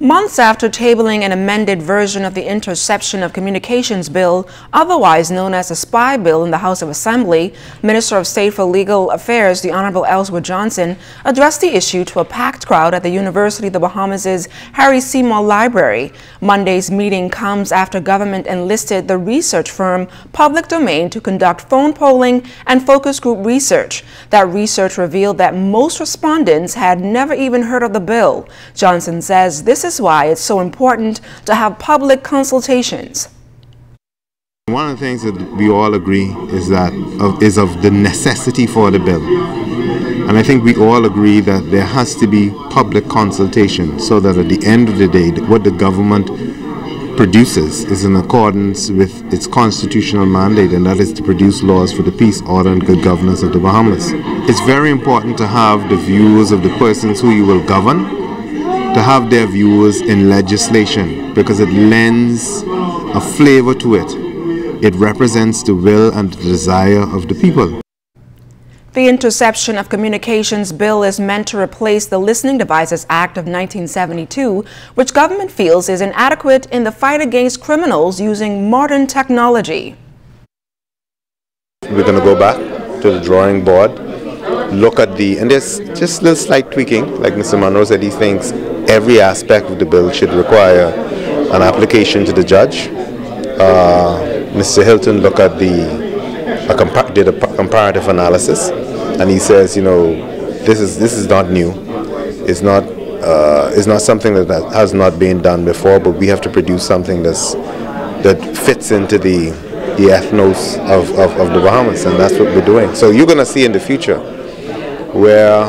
Months after tabling an amended version of the Interception of Communications Bill, otherwise known as the Spy Bill in the House of Assembly, Minister of State for Legal Affairs, the Honorable Elsworth Johnson, addressed the issue to a packed crowd at the University of the Bahamas' Harry C. Moore Library. Monday's meeting comes after government enlisted the research firm Public Domain to conduct phone polling and focus group research. That research revealed that most respondents had never even heard of the bill. Johnson says this is why it's so important to have public consultations. One of the things that we all agree is that of, is of the necessity for the bill. And I think we all agree that there has to be public consultation so that at the end of the day, what the government produces is in accordance with its constitutional mandate, and that is to produce laws for the peace, order, and good governance of the Bahamas. It's very important to have the views of the persons who you will govern to have their views in legislation because it lends a flavor to it. It represents the will and the desire of the people. The Interception of Communications Bill is meant to replace the Listening Devices Act of 1972, which government feels is inadequate in the fight against criminals using modern technology. We're going to go back to the drawing board, look at the, and there's just a little slight tweaking, like Mr. Munroe said, he thinks every aspect of the bill should require an application to the judge. Uh, Mr. Hilton looked at the a did a comparative analysis, and he says, you know, this is this is not new. It's not uh, it's not something that, has not been done before, but we have to produce something that's that fits into the the ethnos of, of, of the Bahamas, and that's what we're doing. So you're going to see in the future where,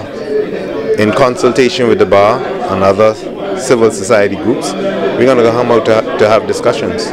in consultation with the bar, and other civil society groups, we're going to come out to, to have discussions.